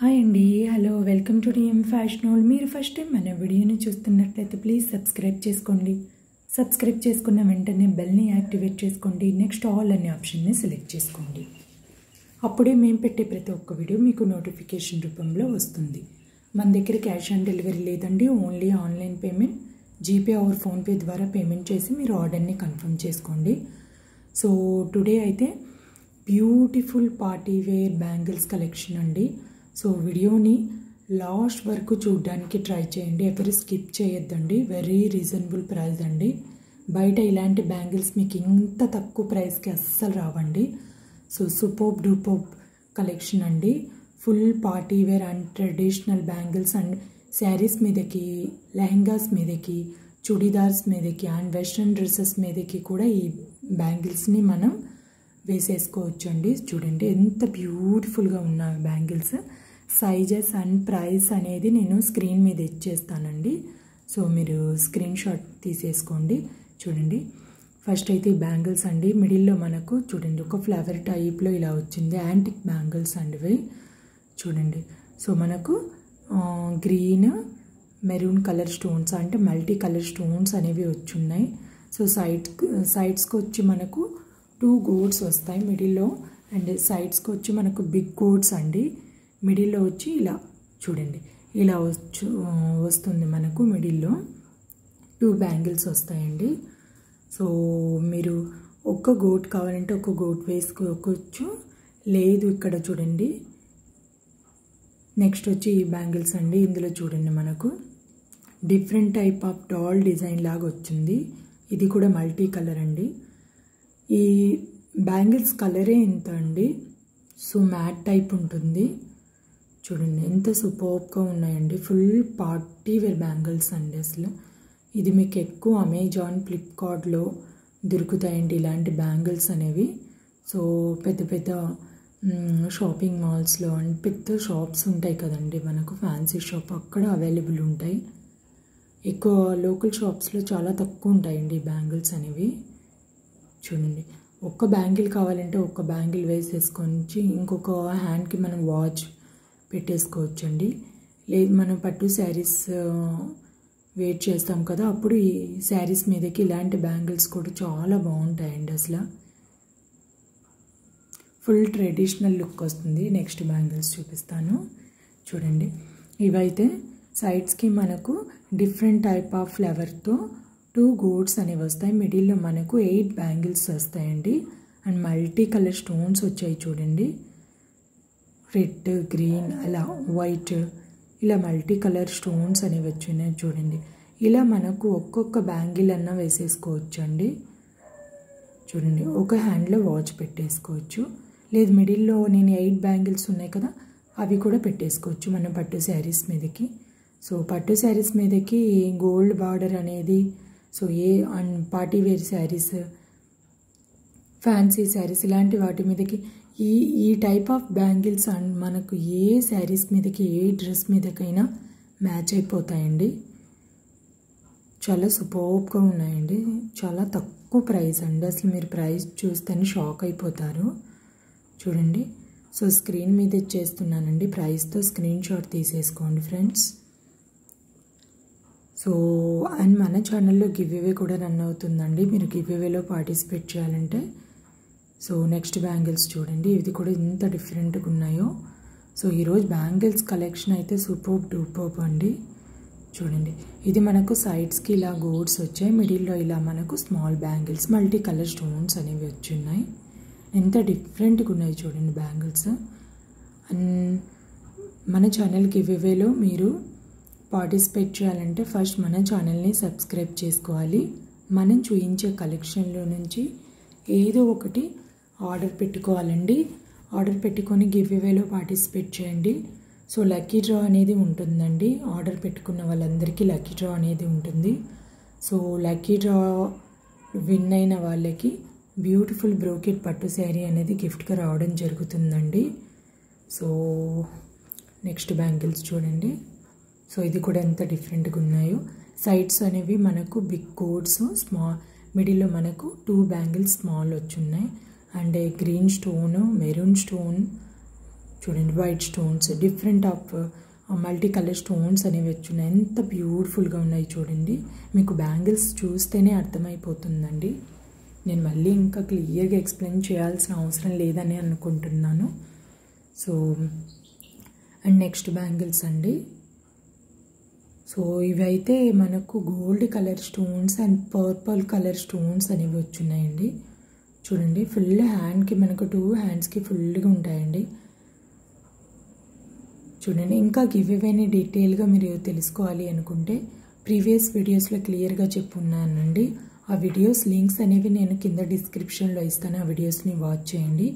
Hi అండి hello welcome to DM fashion hole. మీరు first time మన వీడియోని చూస్తున్నట్లయితే ప్లీజ్ సబ్స్క్రైబ్ చేసుకోండి. సబ్స్క్రైబ్ చేసుకున్న వెంటనే బెల్ని యాక్టివేట్ చేసుకోండి. నెక్స్ట్ ఆల్ అనే ఆప్షన్ని సెలెక్ట్ చేసుకోండి. అప్పుడే మేము పెట్టే ప్రతి ఒక్క వీడియో మీకు నోటిఫికేషన్ రూపంలో వస్తుంది. మన దగ్గర క్యాష్ ఆన్ డెలివరీ లేదండి. Only online payment. GPay or PhonePe ద్వారా పేమెంట్ చేసి మీరు ఆర్డర్ని కన్ఫర్మ్ చేసుకోండి. సో టుడే అయితే beautiful party wear bangles collection అండి. సో వీడియోని లాస్ట్ వరకు చూడడానికి ట్రై చేయండి. ఎవరు స్కిప్ చేయొద్దండి. వెరీ రీజనబుల్ ప్రైస్ అండి. బయట ఇలాంటి బ్యాంగిల్స్ మీకు ఇంత తక్కువ ప్రైస్కి అస్సలు రావండి. సో సూపర్ డూపోప్ కలెక్షన్ అండి. Full party wear and traditional bangles and sarees మీదకి లెహంగాస్ మీదకి చుడీదార్స్ మీదకి అండ్ వెస్ట్రన్ డ్రెస్సెస్ మీదకి కూడా ఈ బ్యాంగిల్స్ని మనం వేసేసుకోవచ్చు అండి చూడండి ఎంత బ్యూటిఫుల్గా ఉన్నాయి బ్యాంగిల్స్. సైజెస్ అండ్ ప్రైస్ అనేది నేను స్క్రీన్ మీద ఇచ్చేస్తానండి. సో మీరు స్క్రీన్ షాట్ తీసేసుకోండి. చూడండి. ఫస్ట్ అయితే ఈ బ్యాంగిల్స్ అండి. మిడిల్లో మనకు చూడండి ఒక ఫ్లవర్ టైప్లో ఇలా వచ్చింది. యాంటిక్ బ్యాంగిల్స్ అండి చూడండి. సో మనకు గ్రీన్ మెరూన్ కలర్ స్టోన్స్ అంటే మల్టీ కలర్ స్టోన్స్ అనేవి వచ్చున్నాయి. సో సైడ్ సైడ్స్కి వచ్చి మనకు టూ గోడ్స్ వస్తాయి మిడిల్లో. అండ్ సైడ్స్కి వచ్చి మనకు బిగ్ గోడ్స్ అండి. మిడిల్లో వచ్చి ఇలా చూడండి. ఇలా వచ్చు వస్తుంది మనకు మిడిల్లో. టూ బ్యాంగిల్స్ వస్తాయండి. సో మీరు ఒక్క గోట్ కావాలంటే ఒక గోట్ వేసుకోవచ్చు. లేదు ఇక్కడ చూడండి. నెక్స్ట్ వచ్చి ఈ బ్యాంగిల్స్ అండి. ఇందులో చూడండి మనకు. Different type of doll design లాగా వచ్చింది. ఇది కూడా మల్టీ కలర్ అండి. ఈ బ్యాంగిల్స్ కలరే ఇంత అండి? సో మ్యాట్ టైప్ ఉంటుంది. చూడండి ఎంత సూపర్గా ఉన్నాయండి. ఫుల్ పార్టీ వేర్ బ్యాంగిల్స్ అండి అసలు. ఇది మీకు ఎక్కువ అమెజాన్ ఫ్లిప్కార్ట్లో దొరుకుతాయండి ఇలాంటి బ్యాంగిల్స్ అనేవి. సో పెద్ద పెద్ద షాపింగ్ మాల్స్లో అండ్ పెద్ద షాప్స్ ఉంటాయి కదండి. మనకు ఫ్యాన్సీ షాప్ అక్కడ అవైలబుల్ ఉంటాయి. ఎక్కువ లోకల్ షాప్స్లో చాలా తక్కువ ఉంటాయండి బ్యాంగిల్స్ అనేవి. చూడండి ఒక్క బ్యాంగిల్ కావాలంటే ఒక్క బ్యాంగిల్ వేసేసుకొని ఇంకొక హ్యాండ్కి మనం వాచ్ పెట్టేసుకోవచ్చండి. లేదు మనం పట్టు శారీస్ వెయిట్ చేస్తాం కదా అప్పుడు ఈ శారీస్ మీదకి ఇలాంటి బ్యాంగిల్స్ కూడా చాలా బాగుంటాయండి అసలు. ఫుల్ ట్రెడిషనల్ లుక్ వస్తుంది. నెక్స్ట్ బ్యాంగిల్స్ చూపిస్తాను. చూడండి. ఇవైతే సైడ్స్కి మనకు డిఫరెంట్ టైప్ ఆఫ్ ఫ్లవర్తో టూ గోడ్స్ అనేవి వస్తాయి. మిడిల్లో మనకు ఎయిట్ బ్యాంగిల్స్ వస్తాయండి. అండ్ మల్టీ కలర్ స్టోన్స్ వచ్చాయి చూడండి. రెడ్ గ్రీన్ అలా వైట్ ఇలా మల్టీ కలర్ స్టోన్స్ అనేవి వచ్చినాయి చూడండి. ఇలా మనకు ఒక్కొక్క బ్యాంగిల్ అన్న వేసేసుకోవచ్చు అండి చూడండి ఒక హ్యాండ్లో వాచ్ పెట్టేసుకోవచ్చు. లేదు మిడిల్లో నేను ఎయిట్ బ్యాంగిల్స్ ఉన్నాయి కదా అవి కూడా పెట్టేసుకోవచ్చు మనం పట్టు శారీస్ మీదకి. సో పట్టు శారీస్ మీదకి గోల్డ్ బార్డర్ అనేది so a and party wear sarees fancy sarees ఇలాంటి వాటి మీదకి ఈ ఈ టైప్ ఆఫ్ బ్యాంగిల్స్ అండ్ మనకు ఏ శారీస్ మీదకి ఏ డ్రెస్ మీదకైనా మ్యాచ్ అయిపోతాయండి. చాలా సూపర్గా ఉన్నాయండి. చాలా తక్కువ ప్రైస్ అండి. అసలు మీరు ప్రైస్ చూస్తేనే షాక్ అయిపోతారు. చూడండి. సో స్క్రీన్ మీద ఇచ్చేస్తున్నానండి. ప్రైస్తో స్క్రీన్ షాట్ తీసేసుకోండి ఫ్రెండ్స్ సో అండ్ మన ఛానల్లో గివ్ అవే కూడా రన్ అవుతుందండి. మీరు గివ్ అవేలో పార్టిసిపేట్ చేయాలంటే సో నెక్స్ట్ బ్యాంగిల్స్ చూడండి. ఇది కూడా ఇంత డిఫరెంట్గా ఉన్నాయో. సో ఈరోజు బ్యాంగిల్స్ కలెక్షన్ అయితే సూపర్ డూపర్ అండి. చూడండి. ఇది మనకు సైడ్స్కి ఇలా గోడ్స్ వచ్చాయి. మిడిల్లో ఇలా మనకు small bangles multi colour stones అనేవి వచ్చి ఉన్నాయి. ఎంత డిఫరెంట్గా ఉన్నాయి చూడండి బ్యాంగిల్స్ అండ్ మన ఛానల్ గివ్ మీరు పార్టిసిపేట్ చేయాలంటే ఫస్ట్ మన ఛానల్ని సబ్స్క్రైబ్ చేసుకోవాలి. మనం చూయించే కలెక్షన్లో నుంచి ఏదో ఒకటి ఆర్డర్ పెట్టుకోవాలండి. ఆర్డర్ పెట్టుకొని గివ్ ఇవేలో పార్టిసిపేట్ చేయండి. సో లక్కీ డ్రా అనేది ఉంటుందండి. ఆర్డర్ పెట్టుకున్న వాళ్ళందరికీ లక్కీ డ్రా అనేది ఉంటుంది. సో లక్కీ డ్రా విన్ అయిన వాళ్ళకి బ్యూటిఫుల్ బ్రోకెట్ పట్టు శారీ అనేది గిఫ్ట్గా రావడం జరుగుతుందండి. సో నెక్స్ట్ బ్యాంగిల్స్ చూడండి. సో ఇది కూడా ఎంత డిఫరెంట్గా ఉన్నాయో. సైడ్స్ అనేవి మనకు బిగ్ కోడ్స్ స్మాల్ మిడిల్లో మనకు two bangles small వచ్చున్నాయి. And green stone maroon stone చూడండి white stones different of multi colour stones అనేవి వచ్చున్నాయి. ఎంత బ్యూటిఫుల్గా ఉన్నాయి చూడండి. మీకు బ్యాంగిల్స్ చూస్తేనే అర్థమైపోతుందండి. నేను మళ్ళీ ఇంకా క్లియర్గా ఎక్స్ప్లెయిన్ చేయాల్సిన అవసరం లేదని అనుకుంటున్నాను. సో అండ్ నెక్స్ట్ బ్యాంగిల్స్ అండి. సో ఇవైతే మనకు gold colour stones and purple colour stones అనేవి వచ్చున్నాయండి. చూడండి ఫుల్ హ్యాండ్కి మనకు టూ హ్యాండ్స్కి ఫుల్గా ఉంటాయండి. చూడండి ఇంకా గివ్ ఇవేని డీటెయిల్గా మీరు తెలుసుకోవాలి అనుకుంటే ప్రీవియస్ వీడియోస్లో క్లియర్గా చెప్పున్నానండి. ఆ వీడియోస్ లింక్స్ అనేవి నేను కింద డిస్క్రిప్షన్లో ఇస్తాను ఆ వీడియోస్ని వాచ్ చేయండి.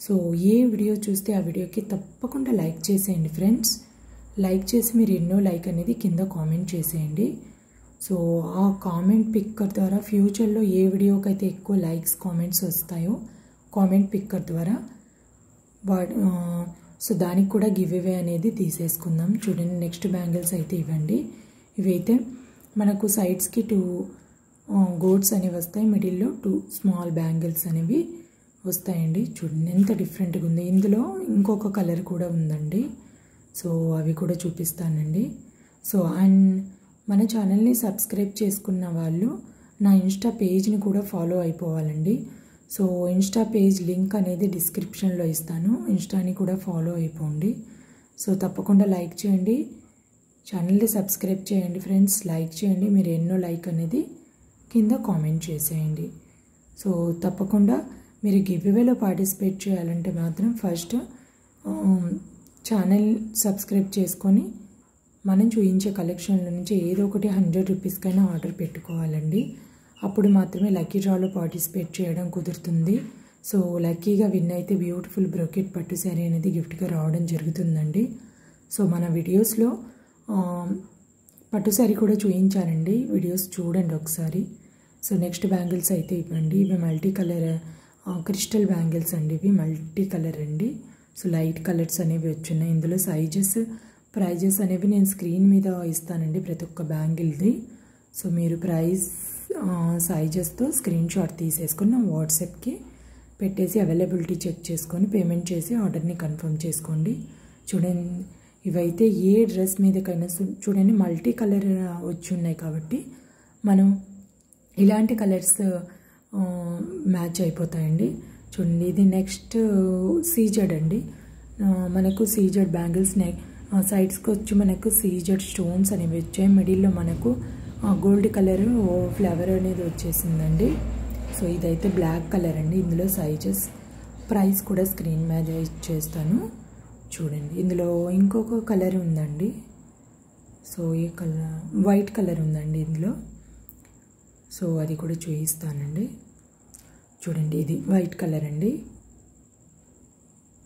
సో ఏ వీడియో చూస్తే ఆ వీడియోకి తప్పకుండా లైక్ చేసేయండి ఫ్రెండ్స్ లైక్ చేసి మీరు ఎన్నో లైక్ అనేది కింద కామెంట్ చేసేయండి. సో ఆ కామెంట్ పిక్కర్ ద్వారా ఫ్యూచర్లో ఏ వీడియోకి అయితే ఎక్కువ లైక్స్ కామెంట్స్ వస్తాయో కామెంట్ పిక్కర్ ద్వారా వా సో దానికి కూడా గివ్ అవే అనేది తీసేసుకుందాం. చూడండి నెక్స్ట్ బ్యాంగిల్స్ అయితే ఇవ్వండి. ఇవైతే మనకు సైడ్స్కి టూ గోడ్స్ అనేవి వస్తాయి. మిడిల్లో టూ స్మాల్ బ్యాంగిల్స్ అనేవి వస్తాయండి. చూడండి ఎంత డిఫరెంట్గా ఉంది. ఇందులో ఇంకొక కలర్ కూడా ఉందండి. సో అవి కూడా చూపిస్తానండి. సో అండ్ మన ఛానల్ని సబ్స్క్రైబ్ చేసుకున్న వాళ్ళు నా ఇన్స్టా పేజ్ని కూడా ఫాలో అయిపోవాలండి. సో ఇన్స్టా పేజ్ లింక్ అనేది డిస్క్రిప్షన్లో ఇస్తాను. ఇన్స్టాని కూడా ఫాలో అయిపోండి. సో తప్పకుండా లైక్ చేయండి. ఛానల్ని సబ్స్క్రైబ్ చేయండి ఫ్రెండ్స్. లైక్ చేయండి. మీరు ఎన్నో లైక్ అనేది కింద కామెంట్ చేసేయండి. సో తప్పకుండా మీరు గివ్వేలో పార్టిసిపేట్ చేయాలంటే మాత్రం ఫస్ట్ ఛానల్ సబ్స్క్రైబ్ చేసుకొని మనం చూపించే కలెక్షన్ల నుంచి ఏదో ఒకటి హండ్రెడ్ రూపీస్కైనా ఆర్డర్ పెట్టుకోవాలండి. అప్పుడు మాత్రమే లక్కీ డ్రాలో పార్టిసిపేట్ చేయడం కుదురుతుంది. సో లక్కీగా విన్ అయితే బ్యూటిఫుల్ బ్రోకెట్ పట్టు శారీ అనేది గిఫ్ట్గా రావడం జరుగుతుందండి. సో మన వీడియోస్లో పట్టు శారీ కూడా చూపించానండి వీడియోస్ చూడండి ఒకసారి. సో నెక్స్ట్ బ్యాంగిల్స్ అయితే ఇవ్వండి. ఇవి మల్టీ కలర్ క్రిస్టల్ బ్యాంగిల్స్ అండి. ఇవి మల్టీ కలర్ అండి. సో లైట్ కలర్స్ అనేవి వచ్చున్నాయి. ఇందులో సైజెస్ ప్రైజెస్ అనేవి నేను స్క్రీన్ మీద ఇస్తానండి ప్రతి ఒక్క బ్యాంగిల్ది. సో మీరు ప్రైస్ సైజెస్తో స్క్రీన్ షాట్ తీసేసుకొని నా వాట్సాప్కి పెట్టేసి అవైలబిలిటీ చెక్ చేసుకొని పేమెంట్ చేసి ఆర్డర్ని కన్ఫర్మ్ చేసుకోండి. చూడండి ఇవైతే ఏ డ్రెస్ మీదకైనా చూడండి మల్టీ కలర్ వచ్చి ఉన్నాయి కాబట్టి మనం ఇలాంటి కలర్స్ మ్యాచ్ అయిపోతాయండి. చూడండి ఇది నెక్స్ట్ సీజెడ్ అండి. మనకు సీజెడ్ బ్యాంగిల్స్ నెక్ సైడ్స్కి వచ్చి మనకు సీజెడ్ స్టోన్స్ అనేవి వచ్చాయి. మిడిల్లో మనకు గోల్డ్ కలర్ ఫ్లవర్ అనేది వచ్చేసిందండి. సో ఇదైతే బ్లాక్ కలర్ అండి. ఇందులో సైజెస్ ప్రైస్ కూడా స్క్రీన్ మీద ఇచ్చేస్తాను. చూడండి. ఇందులో ఇంకొక కలర్ ఉందండి. సో ఈ కలర్ వైట్ కలర్ ఉందండి ఇందులో. సో అది కూడా చూపిస్తానండి. చూడండి ఇది వైట్ కలర్ అండి.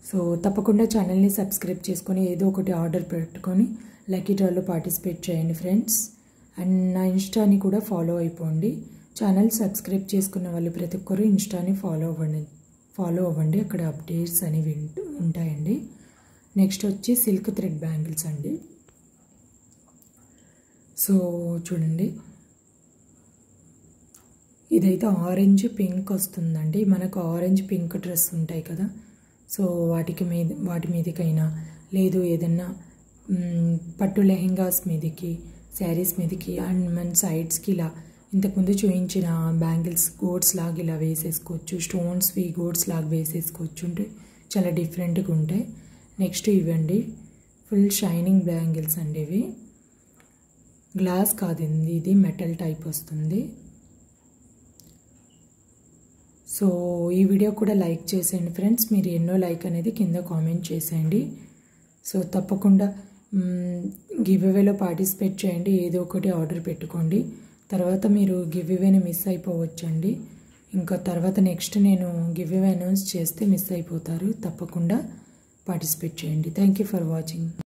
సో తప్పకుండా ఛానల్ని సబ్స్క్రైబ్ చేసుకొని ఏదో ఒకటి ఆర్డర్ పెట్టుకొని లక్కీ డ్రాలో పార్టిసిపేట్ చేయండి ఫ్రెండ్స్ అండ్ నా ఇన్స్టాని కూడా ఫాలో అయిపోండి. ఛానల్ సబ్స్క్రైబ్ చేసుకున్న వాళ్ళు ప్రతి ఒక్కరు ఇన్స్టాని ఫాలో అవ్వండి. ఫాలో అవ్వండి. అక్కడ అప్డేట్స్ అనేవి ఉంటాయండి. నెక్స్ట్ వచ్చి సిల్క్ థ్రెడ్ బ్యాంగిల్స్ అండి. సో చూడండి. ఇదైతే ఆరెంజ్ పింక్ వస్తుందండి. మనకు ఆరెంజ్ పింక్ డ్రెస్ ఉంటాయి కదా. సో వాటికి మీద వాటి మీదకైనా లేదు ఏదన్నా పట్టు లెహెంగాస్ మీదకి శారీస్ మీదకి అండ్ మన సైడ్స్కి ఇలా ఇంతకుముందు చూపించిన బ్యాంగిల్స్ గోడ్స్ లాగా ఇలా వేసేసుకోవచ్చు స్టోన్స్వి గోడ్స్ లాగా వేసేసుకోవచ్చు ఉంటే చాలా డిఫరెంట్గా ఉంటాయి. నెక్స్ట్ ఇవ్వండి. ఫుల్ షైనింగ్ బ్యాంగిల్స్ అండి ఇవి. గ్లాస్ కాదు ఇది మెటల్ టైప్ వస్తుంది. సో ఈ వీడియో కూడా లైక్ చేసేయండి ఫ్రెండ్స్. మీరు ఎన్నో లైక్ అనేది కింద కామెంట్ చేసేయండి. సో తప్పకుండా గివ్ అవేలో పార్టిసిపేట్ చేయండి. ఏదో ఒకటి ఆర్డర్ పెట్టుకోండి. తర్వాత మీరు గివ్ అవేని మిస్ అయిపోవచ్చండి. ఇంకా తర్వాత నెక్స్ట్ నేను గివ్ అవే అనౌన్స్ చేస్తే మిస్ అయిపోతారు. తప్పకుండా పార్టిసిపేట్ చేయండి. Thank you for watching.